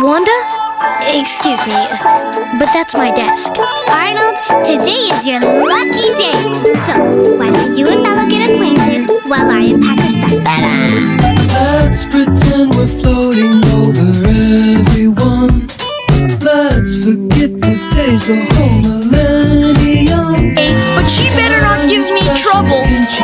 Wanda? Excuse me, but that's my desk. Arnold, today is your lucky day. So, why don't you and Bella get acquainted while I unpack her stuff? Bella! Let's pretend we're floating over everyone. Let's forget the days, the whole millennium. Hey, but she better not give me trouble.